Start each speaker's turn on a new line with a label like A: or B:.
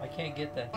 A: I can't get that.